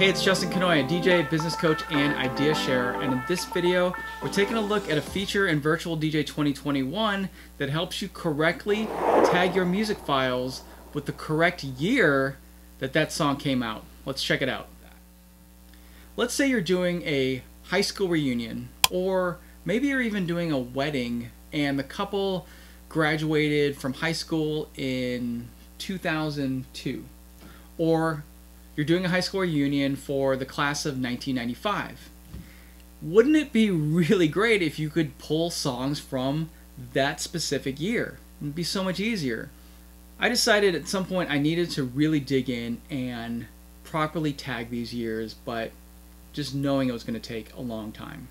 Hey, it's Justin Kanoya, DJ, business coach, and idea sharer. And in this video, we're taking a look at a feature in Virtual DJ 2021 that helps you correctly tag your music files with the correct year that that song came out. Let's check it out. Let's say you're doing a high school reunion, or maybe you're even doing a wedding, and the couple graduated from high school in 2002. Or you're doing a high school reunion for the class of 1995. Wouldn't it be really great if you could pull songs from that specific year? It'd be so much easier. I decided at some point I needed to really dig in and properly tag these years, but just knowing it was going to take a long time.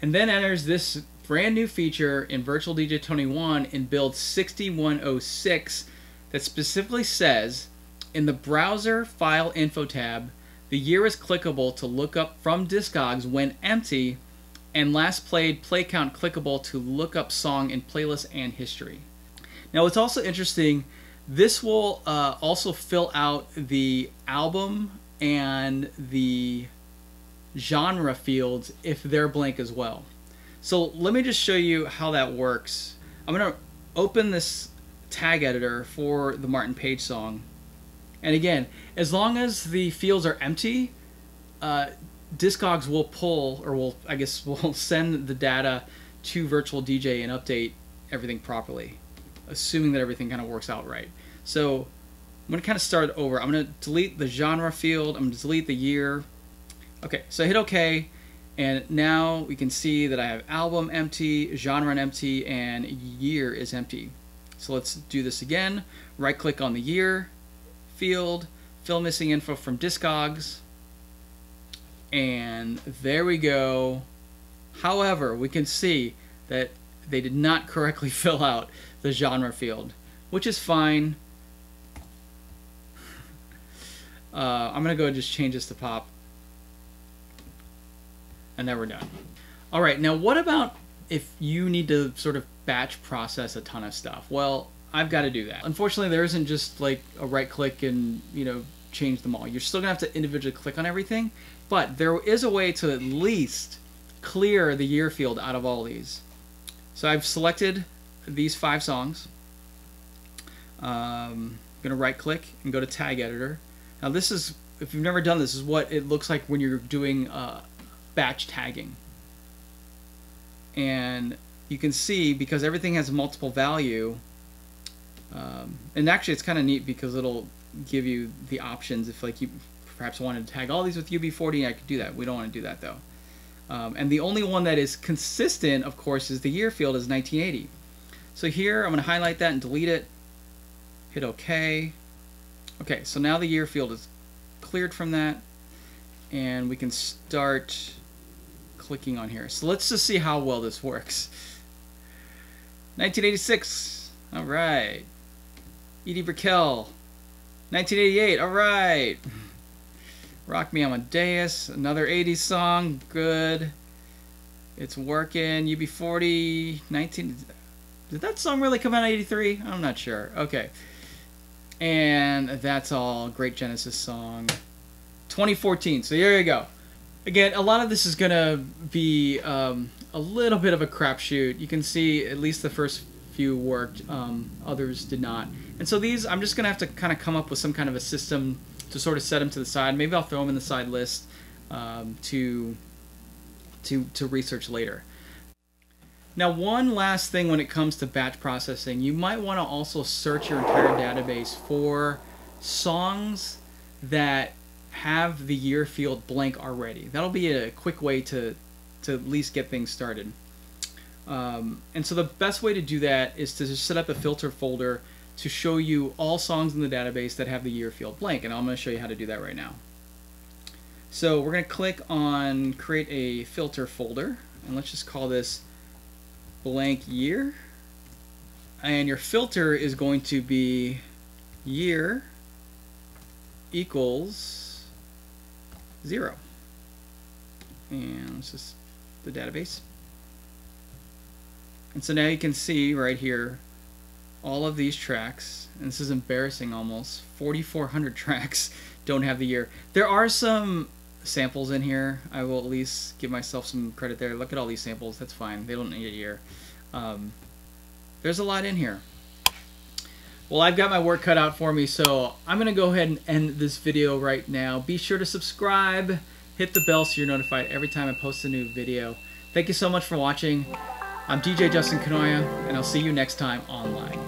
And then enters this brand new feature in Virtual DJ 21 in build 6106 that specifically says in the browser file info tab, the year is clickable to look up from Discogs when empty, and last played play count clickable to look up song in playlist and history. Now, it's also interesting. This will uh, also fill out the album and the genre fields if they're blank as well. So let me just show you how that works. I'm going to open this tag editor for the Martin Page song and again, as long as the fields are empty, uh, Discogs will pull, or will I guess will send the data to Virtual DJ and update everything properly, assuming that everything kind of works out right. So I'm to kind of start over. I'm to delete the genre field. I'm to delete the year. Okay, so I hit OK, and now we can see that I have album empty, genre empty, and year is empty. So let's do this again. Right click on the year, field, fill missing info from Discogs, and there we go. However, we can see that they did not correctly fill out the genre field, which is fine. Uh, I'm going to go just change this to pop. And then we're done. All right, now what about if you need to sort of batch process a ton of stuff? Well, I've got to do that. Unfortunately, there isn't just like a right click and, you know, change them all. You're still going to have to individually click on everything, but there is a way to at least clear the year field out of all these. So I've selected these five songs. Um, I'm going to right click and go to tag editor. Now this is, if you've never done this, is what it looks like when you're doing uh, batch tagging. And you can see because everything has multiple value, um, and actually, it's kind of neat because it'll give you the options if like you perhaps wanted to tag all these with UB40. I could do that. We don't want to do that though. Um, and the only one that is consistent, of course, is the year field is 1980. So here I'm going to highlight that and delete it. Hit OK. Okay, so now the year field is cleared from that, and we can start clicking on here. So let's just see how well this works. 1986. All right. Edie Brickell. 1988, alright. Rock Me Amadeus, another 80s song, good. It's working. UB40, 19. Did that song really come out in 83? I'm not sure. Okay. And that's all. Great Genesis song. 2014. So there you go. Again, a lot of this is going to be um, a little bit of a crapshoot. You can see at least the first few worked, um, others did not. And so these, I'm just going to have to kind of come up with some kind of a system to sort of set them to the side. Maybe I'll throw them in the side list um, to, to, to research later. Now, one last thing when it comes to batch processing, you might want to also search your entire database for songs that have the year field blank already. That'll be a quick way to, to at least get things started. Um, and so the best way to do that is to just set up a filter folder to show you all songs in the database that have the year field blank. And I'm going to show you how to do that right now. So we're going to click on create a filter folder. And let's just call this blank year. And your filter is going to be year equals zero. And this is the database. And so now you can see right here all of these tracks, and this is embarrassing almost, 4,400 tracks don't have the year. There are some samples in here. I will at least give myself some credit there. Look at all these samples. That's fine. They don't need a year. Um, there's a lot in here. Well, I've got my work cut out for me, so I'm going to go ahead and end this video right now. Be sure to subscribe, hit the bell so you're notified every time I post a new video. Thank you so much for watching. I'm DJ Justin Kanoya, and I'll see you next time online.